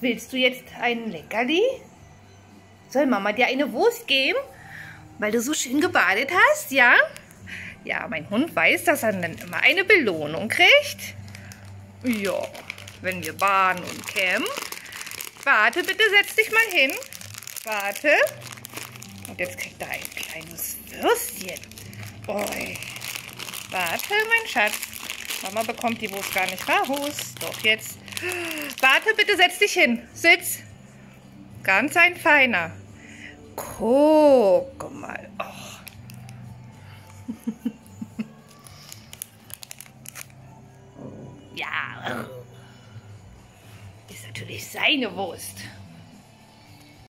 Willst du jetzt ein Leckerli? Soll Mama dir eine Wurst geben? Weil du so schön gebadet hast, ja? Ja, mein Hund weiß, dass er dann immer eine Belohnung kriegt. Ja, wenn wir baden und campen. Warte, bitte setz dich mal hin. Warte. Und jetzt kriegt er ein kleines Würstchen. Oi. Warte, mein Schatz. Mama bekommt die Wurst gar nicht raus. Doch jetzt. Warte, bitte setz dich hin. Sitz. Ganz ein feiner. Guck mal. Oh. ja. Ist natürlich seine Wurst.